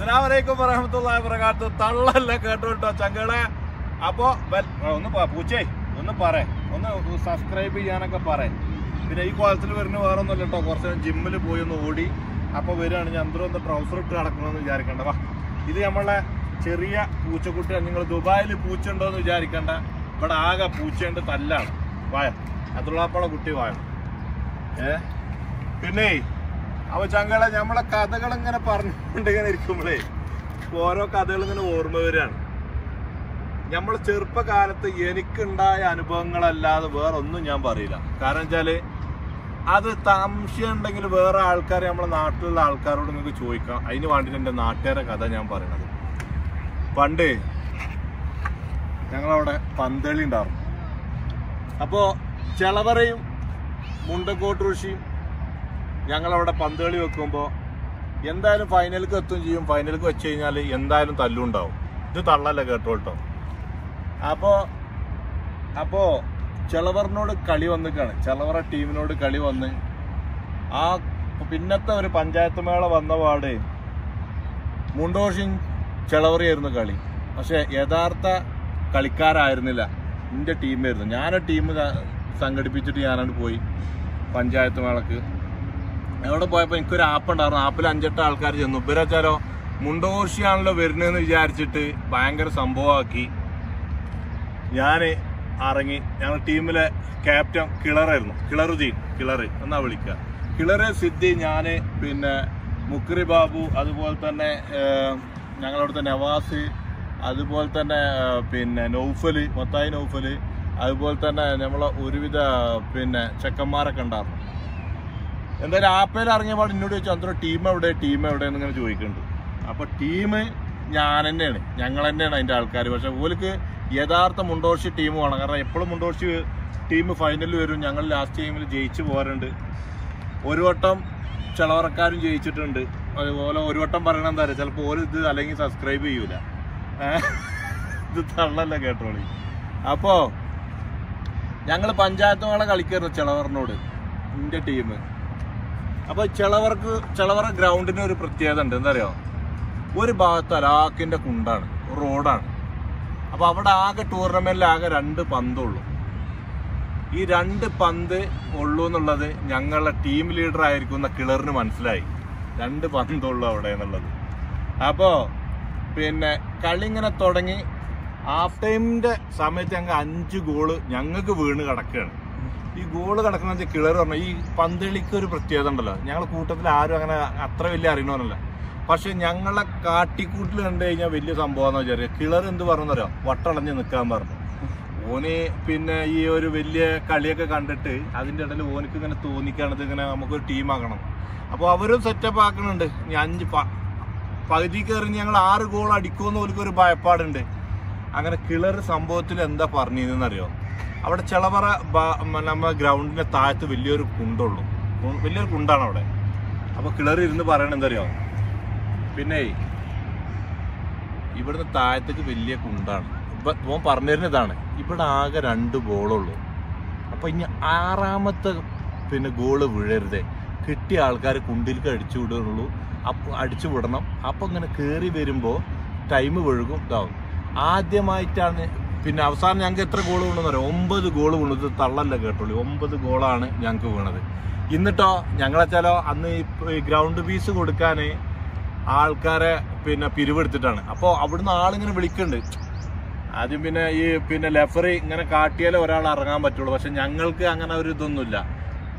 അസ്സലാമലൈക്കും വറഹമത്തുള്ളാഹി വബറകാത്ത്. തള്ളല്ല കേട്ടോട്ടോ ചങ്കളെ. അപ്പോ ഒന്ന് പൂച്ചേ ഒന്ന് പറ. ഒന്ന് സബ്സ്ക്രൈബ് ചെയ്യാനൊക്കെ പറ. പിന്നെ ഈ കോലത്തിൽ വരുന്ന വേറെ ഒന്നുമല്ല കേട്ടോ. കുറച്ച് നേരം ജിമ്മിൽ പോയി ഒന്ന് ഓടി. അപ്പൊ വരികയാണ് എന്തോ ഒന്ന് ട്രൗസർ ഇട്ട് കിടക്കണമെന്ന് വിചാരിക്കണ്ട. വാ. ഇത് നമ്മളെ ചെറിയ പൂച്ചക്കുട്ടി നിങ്ങൾ ദുബായിൽ പൂച്ച ഉണ്ടോ എന്ന് വിചാരിക്കണ്ട. ഇവിടെ ആകെ പൂച്ചയുണ്ട് തല്ലാണ്. വായ. അതുള്ളപ്പോളെ കുട്ടി വായ. ഏ? പിന്നെ അവ ചങ്കളെ നമ്മളെ കഥകൾ ഇങ്ങനെ പറഞ്ഞുകൊണ്ട് ഇങ്ങനെ ഇരിക്കുമ്പോഴേ ഓരോ കഥകൾ ഇങ്ങനെ ഓർമ്മ വരികയാണ് നമ്മൾ ചെറുപ്പകാലത്ത് എനിക്കുണ്ടായ അനുഭവങ്ങളല്ലാതെ വേറെ ഒന്നും ഞാൻ പറയില്ല. കാരണം വെച്ചാൽ അത് സംശയം ഉണ്ടെങ്കിൽ വേറെ ആൾക്കാരെ നമ്മളെ നാട്ടിലുള്ള ആൾക്കാരോട് നിങ്ങൾക്ക് ചോദിക്കാം. അതിന് വേണ്ടിയിട്ട് എന്റെ നാട്ടുകാരെ കഥ ഞാൻ പറയണത്. പണ്ട് ഞങ്ങളവിടെ പന്തളി ഉണ്ടായിരുന്നു. അപ്പോൾ ചെളവറയും മുണ്ടക്കോട്ട് ഋഷിയും ഞങ്ങളവിടെ കളി വെക്കുമ്പോൾ എന്തായാലും ഫൈനലിക്ക് എത്തും ചെയ്യും. ഫൈനലിക്ക് വെച്ച് കഴിഞ്ഞാൽ എന്തായാലും തല്ലുണ്ടാവും. ഇത് തള്ളല്ല കേട്ടോ കേട്ടോ അപ്പോൾ അപ്പോൾ ചെളവറിനോട് കളി വന്നിക്കാണ്. ചിലവറ ടീമിനോട് കളി വന്ന് ആ പിന്നത്തെ ഒരു പഞ്ചായത്ത് മേള വന്ന പാട് മുണ്ടോഷിൻ ചെളവറിയായിരുന്നു കളി. പക്ഷേ യഥാർത്ഥ കളിക്കാരായിരുന്നില്ല. എന്റെ ടീമായിരുന്നു. ഞാൻ ടീം സംഘടിപ്പിച്ചിട്ട് ഞാനവിടെ പോയി പഞ്ചായത്ത് മേളക്ക്. അവിടെ പോയപ്പോൾ എനിക്കൊരു ആപ്പ് ഉണ്ടായിരുന്നു. ആപ്പിൽ അഞ്ചെട്ട് ആൾക്കാർ ചെന്നു. ഇവരെച്ചാലോ മുണ്ടോഷിയാണല്ലോ വരുന്നതെന്ന് വിചാരിച്ചിട്ട് ഭയങ്കര സംഭവമാക്കി. ഞാൻ ഇറങ്ങി ഞങ്ങൾ ടീമിലെ ക്യാപ്റ്റൻ കിളറായിരുന്നു. കിളറുദ്ദീൻ കിളറ്. എന്നാ വിളിക്കുക കിളറ് സിദ്ധി ഞാൻ പിന്നെ മുക്രി ബാബു അതുപോലെ തന്നെ ഞങ്ങളവിടുത്തെ നവാസ് അതുപോലെ തന്നെ പിന്നെ നൗഫൽ മൊത്തായി നൗഫൽ അതുപോലെ തന്നെ നമ്മളെ ഒരുവിധ പിന്നെ ചെക്കന്മാരൊക്കെ ഉണ്ടായിരുന്നു. എന്തായാലും ആപ്പയിൽ ഇറങ്ങിയപ്പോൾ എന്നോട് ചോദിച്ചു അന്തരം ടീം എവിടെ? ടീം എവിടെ എന്നിങ്ങനെ ചോദിക്കുന്നുണ്ട്. അപ്പോൾ ടീം ഞാൻ തന്നെയാണ്. ഞങ്ങൾ തന്നെയാണ് അതിന്റെ ആൾക്കാർ പക്ഷേ ഓർക്ക് യഥാർത്ഥ മുണ്ടോർച്ചി ടീം വേണം. കാരണം എപ്പോഴും മുണ്ടോർച്ചി ടീം ഫൈനലിൽ വരും. ഞങ്ങൾ ലാസ്റ്റ് ടീമിൽ ജയിച്ചു പോകാറുണ്ട് ഒരു വട്ടം ചിലവറക്കാരും ജയിച്ചിട്ടുണ്ട്. അതുപോലെ ഒരു വട്ടം പറയണം എന്താ പറയുക ചിലപ്പോൾ ഒരു ഇത് അല്ലെങ്കിൽ സബ്സ്ക്രൈബ് ചെയ്യൂല. ഇത് തള്ളല്ല കേട്ടോളി. അപ്പോൾ ഞങ്ങൾ പഞ്ചായത്ത് മേള കളിക്കായിരുന്നു ചിലവറിനോട് എന്റെ ടീം അപ്പൊ ചിളവർക്ക് ചിലവറ ഗ്രൗണ്ടിന് ഒരു പ്രത്യേകത ഉണ്ട്. എന്താ അറിയോ? ഒരു ഭാഗത്ത് അലാക്കിന്റെ കുണ്ടാണ് റോഡാണ്. അപ്പൊ അവിടെ ആകെ ടൂർണമെന്റിൽ ആകെ രണ്ട് പന്തുള്ളൂ. ഈ രണ്ട് പന്ത് ഉള്ളൂ എന്നുള്ളത് ഞങ്ങളുടെ ടീം ലീഡർ ആയിരിക്കുന്ന കിളറിന് മനസ്സിലായി. രണ്ട് പന്തുള്ളൂ അവിടെ എന്നുള്ളത്. അപ്പോ പിന്നെ കളി ഇങ്ങനെ തുടങ്ങി. ഹാഫ് ടൈമിന്റെ സമയത്ത് ഞങ്ങൾ അഞ്ച് ഗോൾ ഞങ്ങൾക്ക് വീണ് കിടക്കുകയാണ്. ഈ ഗോൾ കിടക്കുന്ന കിളർ പറഞ്ഞു ഈ പന്തളിക്ക് ഒരു പ്രത്യേകത ഉണ്ടല്ലോ. ഞങ്ങൾ കൂട്ടത്തിൽ ആരും അങ്ങനെ അത്ര വലിയ അറിയണമെന്നല്ല പക്ഷെ ഞങ്ങളെ കാട്ടിക്കൂട്ടിൽ കണ്ടു കഴിഞ്ഞാൽ വലിയ സംഭവം വിചാരിക്കുക. കിളർ എന്ത് പറഞ്ഞോ വട്ടളഞ്ഞ് നിൽക്കാൻ പറഞ്ഞു. ഓന് പിന്നെ ഈ ഒരു വലിയ കളിയൊക്കെ കണ്ടിട്ട് അതിന്റെ ഇടയിൽ ഓനക്ക് ഇങ്ങനെ തോന്നിക്കാണത് ഇങ്ങനെ നമുക്കൊരു ടീമാക്കണം അപ്പോൾ അവരും സെറ്റപ്പ് ആക്കണുണ്ട് അഞ്ച് പകുതി കയറി ഞങ്ങൾ ആറ് ഗോൾ അടിക്കുമെന്ന് ഓർക്ക് ഒരു ഭയപ്പാടുണ്ട്. അങ്ങനെ കിളർ സംഭവത്തിൽ എന്താ പറഞ്ഞിരുന്നറിയോ അവിടെ ചെളവറ നമ്മ ഗ്രൗണ്ടിന്റെ താഴത്ത് വലിയൊരു കുണ്ടുള്ളൂ. വലിയൊരു കുണ്ടാണ് അവിടെ. അപ്പൊ കിളറി ഇരുന്ന് പറയണ എന്തറിയോ? പിന്നെ ഇവിടുന്ന് താഴത്തേക്ക് വലിയ കുണ്ടാണ്. ഇപ്പൊ ഓൻ പറഞ്ഞിരുന്ന ഇതാണ് ഇവിടെ ആകെ രണ്ട് ബോളുള്ളൂ. അപ്പൊ ഇനി ആറാമത്തെ പിന്നെ ഗോൾ വീഴരുതേ. കിട്ടിയ ആൾക്കാർ കുണ്ടിലേക്ക് അടിച്ചു വിടുള്ളൂ അപ്പൊ അടിച്ചു വിടണം. അപ്പൊ ഇങ്ങനെ കയറി വരുമ്പോ ടൈം വഴുകും. ഇതാവും. ആദ്യമായിട്ടാണ് പിന്നെ അവസാനം ഞങ്ങൾക്ക് എത്ര ഗോൾ വീണെന്ന് പറയാം ഒമ്പത് ഗോൾ വീണു ഇത് തള്ളല്ല കേട്ടോളൂ ഒമ്പത് ഗോളാണ് ഞങ്ങൾക്ക് വീണത്. എന്നിട്ടോ ഞങ്ങളെച്ചാലോ അന്ന് ഈ ഗ്രൗണ്ട് ഫീസ് കൊടുക്കാൻ ആൾക്കാരെ പിന്നെ പിരിവെടുത്തിട്ടാണ്. അപ്പോൾ അവിടുന്ന് ആളിങ്ങനെ വിളിക്കുന്നുണ്ട് ആദ്യം പിന്നെ ഈ പിന്നെ ലെഫറി ഇങ്ങനെ കാട്ടിയാലേ ഒരാൾ ഇറങ്ങാൻ പറ്റുള്ളൂ. പക്ഷെ ഞങ്ങൾക്ക് അങ്ങനെ ഒരു ഇതൊന്നുമില്ല.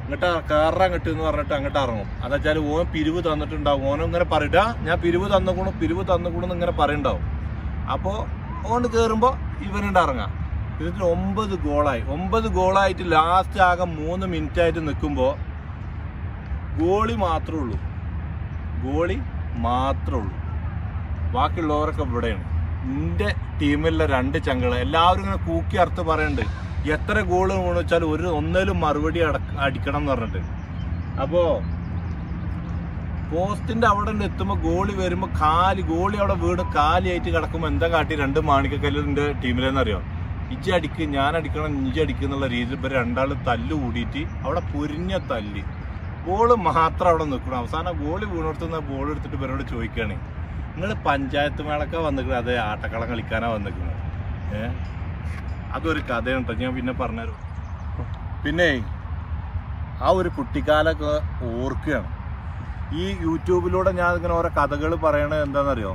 എന്നിട്ട് കയറാൻ കിട്ടും എന്ന് പറഞ്ഞിട്ട് അങ്ങോട്ട് ഇറങ്ങും. അതെന്ന് വെച്ചാൽ ഓൻ പിരിവ് തന്നിട്ടുണ്ടാവും. ഓനും ഇങ്ങനെ പറയിട്ടാ ഞാൻ പിരിവ് തന്നുകൂടും പിരിവ് തന്നുകൂടും ഇങ്ങനെ പറയുണ്ടാവും. അപ്പോൾ ഓണ്ട് കയറുമ്പോൾ ഇവനുണ്ട് ഇറങ്ങാം. ഇതിൽ ഒമ്പത് ഗോളായി. ഒമ്പത് ഗോളായിട്ട് ലാസ്റ്റ് ആകെ മൂന്ന് മിനിറ്റ് ആയിട്ട് നിൽക്കുമ്പോൾ ഗോളി മാത്രമേ ഉള്ളൂ. ഗോളി മാത്രമേ ഉള്ളൂ. ബാക്കിയുള്ളവരൊക്കെ ഇവിടെയാണ്. എന്റെ ടീമിലെ രണ്ട് ചങ്കൾ. എല്ലാവരും ഇങ്ങനെ കൂക്കി അർത്ഥം പറയുന്നുണ്ട് എത്ര വേണമെന്ന് വെച്ചാൽ ഒരു ഒന്നേലും മറുപടി അടക്ക- അടിക്കണം എന്ന് പറഞ്ഞിട്ട്. അപ്പോ പോസ്റ്റിന്റെ അവിടെ എത്തുമ്പോൾ ഗോളി വരുമ്പോൾ കാൽ ഗോളി അവിടെ വീട് കാലിയായിട്ട് കിടക്കുമ്പോൾ എന്താ കാട്ടി? രണ്ട് മാണിക്കക്കല്ലിന്റെ ടീമിലെന്നറിയോ? ഇജ്ജ് അടിക്ക് ഞാൻ അടിക്കണം ഇഞ്ചി അടിക്കുക എന്നുള്ള രീതിയിൽ ഇപ്പൊ രണ്ടാൾ തല്ല് കൂടിയിട്ട് അവിടെ പൊരിഞ്ഞ തല്ല്. ബോൾ മാത്രം അവിടെ നിൽക്കണം. അവസാനം ഗോളി വീണെടുത്തുന്ന ബോൾ എടുത്തിട്ട് ഇവരോട് ചോദിക്കുകയാണ് നിങ്ങൾ പഞ്ചായത്ത് മേളക്ക വന്നിരിക്കുന്നത്? അതെ ആട്ടക്കളം കളിക്കാനാ വന്നിരിക്കുന്നത്. ഏ? അതൊരു കഥയാണ് കേട്ടോ ഞാൻ പിന്നെ പറഞ്ഞുതരും. പിന്നെ ആ ഒരു കുട്ടിക്കാലൊക്കെ ഓർക്കുകയാണ്. ഈ യൂട്യൂബിലൂടെ ഞാൻ ഇങ്ങനെ ഓരോ കഥകൾ പറയണത് എന്താണെന്നറിയോ?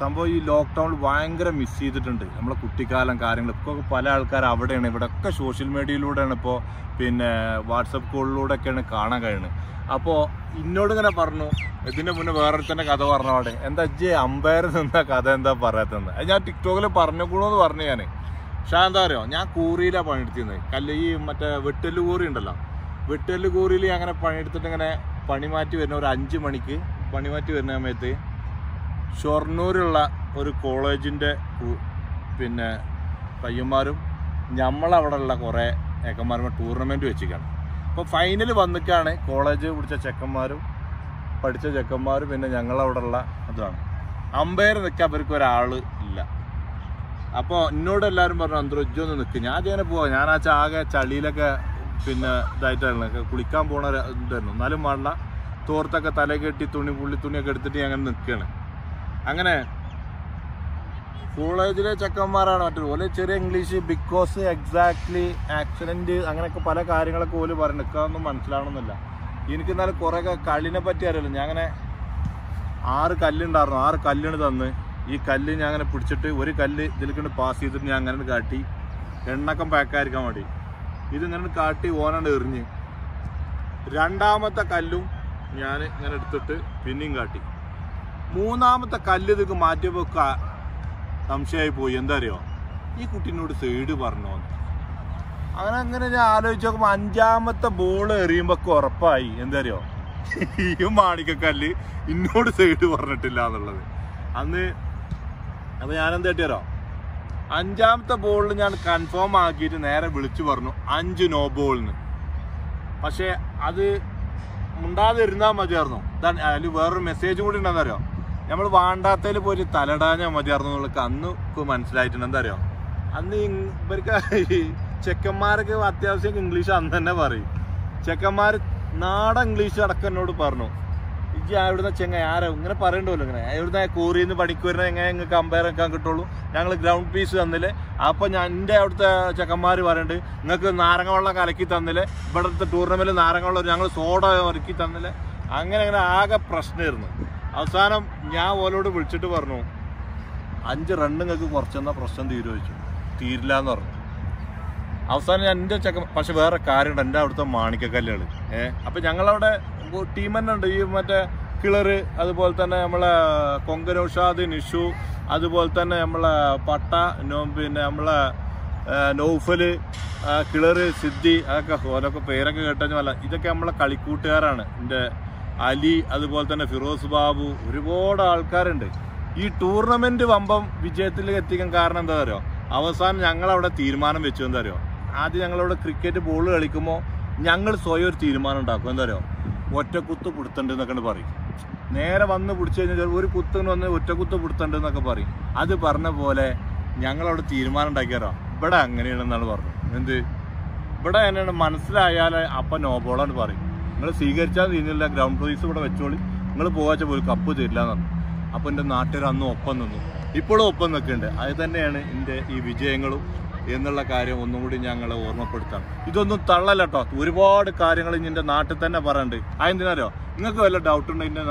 സംഭവം ഈ ലോക്ക്ഡൗണിൽ ഭയങ്കര മിസ് ചെയ്തിട്ടുണ്ട്. നമ്മളെ കുട്ടിക്കാലം കാര്യങ്ങൾ ഇപ്പോൾ പല ആൾക്കാർ അവിടെയാണ്. ഇവിടെ ഒക്കെ സോഷ്യൽ മീഡിയയിലൂടെയാണ് ഇപ്പോൾ പിന്നെ വാട്സപ്പ് കോളിലൂടെ ഒക്കെയാണ് കാണാൻ കഴിയുന്നത്. അപ്പോൾ ഇന്നോട് ഇങ്ങനെ പറഞ്ഞു. ഇതിന്റെ മുന്നേ തന്നെ കഥ പറഞ്ഞ അവിടെ. എന്താ ജെ അമ്പയർ നിന്ന കഥ എന്താ പറയാത്തതെന്ന്? അത് ഞാൻ ടിക്ടോക്കിൽ പറഞ്ഞുകൂടെന്ന് പറഞ്ഞു ഞാൻ പക്ഷേ എന്താ പറയുക ഞാൻ കൂറിയിലാണ് പണിയെടുത്തിരുന്നത്. കല്ല് ഈ മറ്റേ വെട്ടൽ കൂറി ഉണ്ടല്ലോ വെട്ടൽ കൂറിയിൽ അങ്ങനെ പണിയെടുത്തിട്ട് ഇങ്ങനെ പണി മാറ്റി വരുന്ന ഒരു അഞ്ച് മണിക്ക് പണി മാറ്റി വരുന്ന സമയത്ത് ഷൊർണൂരുള്ള ഒരു കോളേജിന്റെ പിന്നെ പയ്യന്മാരും ഞമ്മളവിടെ ഉള്ള കുറേ ഏക്കന്മാരും ടൂർണമെന്റ് വെച്ചിരിക്കുകയാണ്. അപ്പോൾ ഫൈനൽ വന്നിക്കാണ് കോളേജ് പിടിച്ച ചെക്കന്മാരും പഠിച്ച ചെക്കന്മാരും പിന്നെ ഞങ്ങളവിടെ ഉള്ള അതാണ് അമ്പയർ നിൽക്കാൻ അവർക്ക് ഒരാൾ ഇല്ല. അപ്പോൾ എന്നോട് എല്ലാവരും പറഞ്ഞു അന്തർജ നിൽക്കും ഞാൻ അതിങ്ങനെ പോവാം. ഞാൻ ആ ആകെ ചളിയിലൊക്കെ പിന്നെ ഇതായിട്ടായിരുന്നു കുളിക്കാൻ പോണ ഇതായിരുന്നു. എന്നാലും വേണ്ട തോർത്തൊക്കെ തല കെട്ടി തുണി പുള്ളി തുണിയൊക്കെ എടുത്തിട്ട് അങ്ങനെ നിൽക്കുകയാണ് അങ്ങനെ കോളേജിലെ ചെക്കന്മാരാണ് മറ്റൊരു. പോലെ ചെറിയ ഇംഗ്ലീഷ് ബിക്കോസ് എക്സാക്ട്ലി ആക്സിഡന്റ് അങ്ങനെയൊക്കെ പല കാര്യങ്ങളൊക്കെ ഓൽ പറഞ്ഞു. നിൽക്കാതൊന്നും മനസ്സിലാവണമെന്നില്ല. എനിക്ക് എന്നാലും കല്ലിനെ പറ്റി അറിയില്ല. ഞാൻ അങ്ങനെ ആറ് കല്ലുണ്ടായിരുന്നു. ആറ് കല്ലിന് തന്ന്. ഈ കല്ല് ഞാൻ അങ്ങനെ പിടിച്ചിട്ട് ഒരു കല്ല് ഇതിലേക്ക് പാസ് ചെയ്തിട്ട് ഞാൻ അങ്ങനെ കാട്ടി. എണ്ണക്കം പാക്കായിരിക്കാൻ വേണ്ടി. ഇതിങ്ങനെ കാട്ടി ഓനാണ്ട് എറിഞ്ഞ്. രണ്ടാമത്തെ കല്ലും ഞാൻ ഇങ്ങനെ എടുത്തിട്ട് പിന്നെയും കാട്ടി. മൂന്നാമത്തെ കല്ല് ഇതൊക്കെ മാറ്റിയപ്പോൾ സംശയമായി പോയി. എന്താ അറിയോ? ഈ കുട്ടീനോട് സൈഡ് പറഞ്ഞോ അങ്ങനെ അങ്ങനെ ഞാൻ ആലോചിച്ച് നോക്കുമ്പോൾ അഞ്ചാമത്തെ ബോൾ എറിയുമ്പോൾ ഉറപ്പായി. എന്താ അറിയോ? ഈ മാണിക്കക്കല്ല് ഇന്നോട് സൈഡ് പറഞ്ഞിട്ടില്ല എന്നുള്ളത്. അന്ന് അപ്പം ഞാനെന്താ അറിയോ അഞ്ചാമത്തെ ബോളിൽ ഞാൻ കൺഫേം ആക്കിയിട്ട് നേരെ വിളിച്ചു പറഞ്ഞു. അഞ്ച് നോ ബോളിന് പക്ഷേ അത് മുണ്ടാതെ മതിയായിരുന്നു. ഇതാണ് അതിൽ വേറൊരു മെസ്സേജ് കൂടി ഉണ്ടെന്ന് അറിയോ? നമ്മൾ വാണ്ടാത്തതിൽ പോയി തലടാഞ്ഞാൽ മതിയായിരുന്നു എന്നുള്ളത് അന്ന് മനസ്സിലായിട്ടുണ്ട്. എന്താ അറിയോ? അന്ന് ഇവർക്ക് ഈ ചെക്കന്മാരൊക്കെ അത്യാവശ്യം ഇംഗ്ലീഷ് അന്ന് തന്നെ പറയും. ചെക്കന്മാർ നാടൻ ഇംഗ്ലീഷ് അടക്കം എന്നോട് പറഞ്ഞു. ഇജ്ജ് അവിടുന്ന് ചെങ്ങ ആരാ? ഇങ്ങനെ പറയണ്ടല്ലോ ഇങ്ങനെ. അവിടുന്ന് കോറിയിൽ നിന്ന് പണിക്ക് വരുന്ന എങ്ങനെ നിങ്ങൾക്ക് അമ്പയർ വെക്കാൻ കിട്ടുള്ളൂ? ഞങ്ങൾ ഗ്രൗണ്ട് പീസ് തന്നില്ലേ? അപ്പോൾ ഞാൻ എന്റെ അവിടുത്തെ ചെക്കന്മാർ പറയുന്നുണ്ട് നിങ്ങൾക്ക് നാരങ്ങ വെള്ളം കലക്കി തന്നില്ലേ? ഇവിടുത്തെ ടൂർണമെന്റിൽ നാരങ്ങ വെള്ളം ഞങ്ങൾ സോഡ ഒരുക്കി തന്നില്ലേ? അങ്ങനെ അങ്ങനെ ആകെ പ്രശ്നമായിരുന്നു അവസാനം ഞാൻ ഓലോട് വിളിച്ചിട്ട് പറഞ്ഞു അഞ്ച് റണ്ണ് നിങ്ങൾക്ക് കുറച്ചെന്നാ പ്രശ്നം തീരുവച്ചു തീരില്ല എന്ന് പറഞ്ഞു. അവസാനം ഞാൻ എന്റെ ചെക്ക പക്ഷെ വേറെ കാര്യമുണ്ട് എന്റെ അവിടുത്തെ മാണിക്കക്കല്ലുകൾ ഏഹ് അപ്പം ഞങ്ങളവിടെ ടീം തന്നെ ഉണ്ട്. ഈ മറ്റേ കിളറ് അതുപോലെ തന്നെ നമ്മളെ കൊങ്കനൌഷാദ് നിഷു അതുപോലെ തന്നെ നമ്മളെ പട്ട പിന്നെ നമ്മളെ നൗഫൽ കിളറ് സിദ്ധി അതൊക്കെ ഓരൊക്കെ പേരൊക്കെ കേട്ടല്ല ഇതൊക്കെ നമ്മളെ കളിക്കൂട്ടുകാരാണ്. എന്റെ അലി അതുപോലെ തന്നെ ഫിറോസ് ബാബു ഒരുപാട് ആൾക്കാരുണ്ട്. ഈ ടൂർണമെന്റ് വമ്പം വിജയത്തിലേക്ക് എത്തിക്കാൻ കാരണം എന്താ പറയുക അവസാനം ഞങ്ങളവിടെ തീരുമാനം വെച്ചു. എന്താ പറയുക ആദ്യം ഞങ്ങളവിടെ ക്രിക്കറ്റ് ബോൾ കളിക്കുമ്പോൾ ഞങ്ങൾ സ്വയം ഒരു തീരുമാനം ഉണ്ടാക്കും. എന്താ അറിയോ? ഒറ്റക്കുത്ത് പിടുത്തണ്ട് എന്നൊക്കെ പറയും. നേരെ വന്ന് പിടിച്ചു കഴിഞ്ഞാൽ ഒരു കുത്തിന് വന്ന് ഒറ്റക്കുത്ത് പിടുത്തണ്ട് എന്നൊക്കെ പറയും. അത് പറഞ്ഞ പോലെ ഞങ്ങളവിടെ തീരുമാനം ഉണ്ടാക്കിയാറോ ഇവിടെ അങ്ങനെയാണെന്നാണ് പറഞ്ഞത്. എന്ത്? ഇവിടെ എന്നെയാണ് മനസ്സിലായാൽ അപ്പം നോബോളാണ് പറയും. നിങ്ങൾ സ്വീകരിച്ചാൽ തീരുന്നില്ല ഗ്രൗണ്ട് പ്രൈസ് ഇവിടെ വെച്ചോളി. നിങ്ങൾ പോകാച്ച പോയി കപ്പ് തരില്ല എന്ന് പറഞ്ഞു അപ്പോൾ എന്റെ നാട്ടുകാർ അന്ന് ഒപ്പം നിന്നു. ഇപ്പോഴും ഒപ്പം നിൽക്കുന്നുണ്ട്. അത് തന്നെയാണ് എന്റെ ഈ വിജയങ്ങളും എന്നുള്ള കാര്യം ഒന്നും കൂടി ഞങ്ങളെ ഓർമ്മപ്പെടുത്താം. ഇതൊന്നും തള്ളല്ല കേട്ടോ ഒരുപാട് കാര്യങ്ങൾ ഇനി എന്റെ നാട്ടിൽ തന്നെ പറയുന്നുണ്ട് അതെന്തിനാരോ നിങ്ങൾക്ക് വല്ല ഡൗട്ട് ഉണ്ടെങ്കിൽ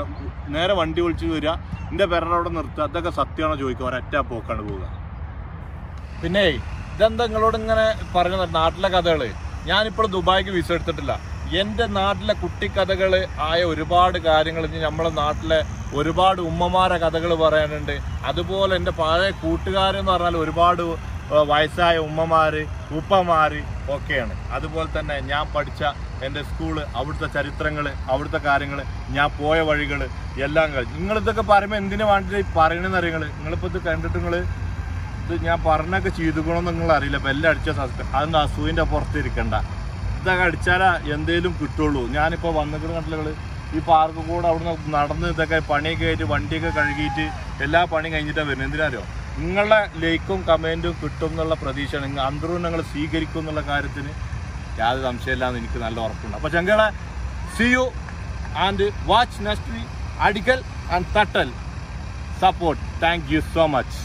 നേരെ വണ്ടി വിളിച്ച് വരിക. എന്റെ അവിടെ നിർത്തുക. അതൊക്കെ സത്യമാണോ ചോദിക്കുക. ഒരൊറ്റ പോക്കാണ് പോവുക. പിന്നെ ഇതെന്താ നിങ്ങളോട് ഇങ്ങനെ പറഞ്ഞ നാട്ടിലെ കഥകൾ ഞാനിപ്പോൾ ദുബായിക്ക് വിസ എടുത്തിട്ടില്ല. എന്റെ നാട്ടിലെ കുട്ടിക്കഥകൾ ആയ ഒരുപാട് കാര്യങ്ങൾ ഇനി നമ്മളെ നാട്ടിലെ ഒരുപാട് ഉമ്മമാരെ കഥകൾ പറയാനുണ്ട്. അതുപോലെ എന്റെ പഴയ കൂട്ടുകാരെന്ന് പറഞ്ഞാൽ ഒരുപാട് വയസ്സായ ഉമ്മമാർ ഉപ്പമാർ ഒക്കെയാണ്. അതുപോലെ തന്നെ ഞാൻ പഠിച്ച എന്റെ സ്കൂൾ അവിടുത്തെ ചരിത്രങ്ങൾ അവിടുത്തെ കാര്യങ്ങൾ ഞാൻ പോയ വഴികൾ എല്ലാം നിങ്ങളിതൊക്കെ പറയുമ്പോൾ എന്തിനു വേണ്ടിയിട്ട് പറയണമെന്ന് അറിയങ്ങൾ നിങ്ങളിപ്പോൾ ഇത് കണ്ടിട്ട് നിങ്ങൾ ഇത് ഞാൻ പറഞ്ഞൊക്കെ ചെയ്തുക്കണമെന്ന് നിങ്ങൾ അറിയില്ല. ബെല്ലടിച്ച അതൊന്നും അസുവിന്റെ പുറത്തിരിക്കണ്ട ഇതൊക്കെ അടിച്ചാലാ എന്തേലും കിട്ടുള്ളൂ. ഞാനിപ്പോൾ വന്നിട്ട് കണ്ടില്ല ഈ പാർക്ക് കൂടെ അവിടുന്ന് നടന്ന് ഇതൊക്കെ പണിയൊക്കെ ആയിട്ട് വണ്ടിയൊക്കെ കഴുകിയിട്ട് എല്ലാ പണിയും കഴിഞ്ഞിട്ടാണ് വരുന്നത്. എന്തിനാരോ നിങ്ങളുടെ ലൈക്കും കമന്റും കിട്ടും എന്നുള്ള പ്രതീക്ഷയാണ് അന്തരവും ഞങ്ങൾ സ്വീകരിക്കും എന്നുള്ള കാര്യത്തിന് യാതൊരു സംശയമില്ലാന്ന് എനിക്ക് നല്ല ഉറപ്പുണ്ട്. അപ്പോൾ ചങ്കളെ see you and watch next അടിക്കൽ and തട്ടൽ. Support thank you so much